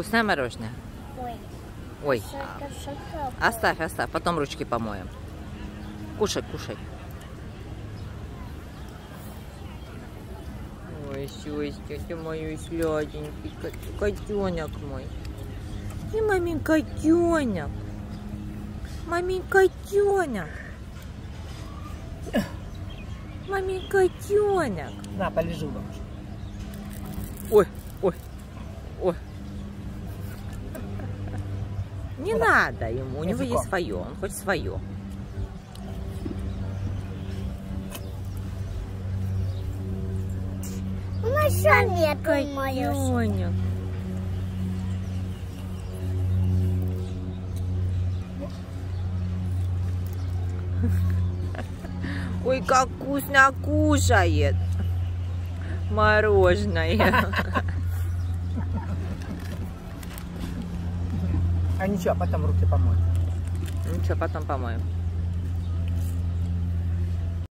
Вкусное мороженое? Ой, Ой, шока. оставь, оставь, потом ручки помоем. Кушай, кушай. Ой, Сёстя, ты мой сладенький кот- котенок мой. Ты мамин котенок. Мамин котенок. Мамин котенок. На, полежи бабушка. Ой, ой, ой. Не надо ему, у него есть свое, он хочет свое. У нас еще моё. Котенок. Ой, как вкусно кушает. Мороженое. А ничего, потом руки помой. Ничего, потом помоем.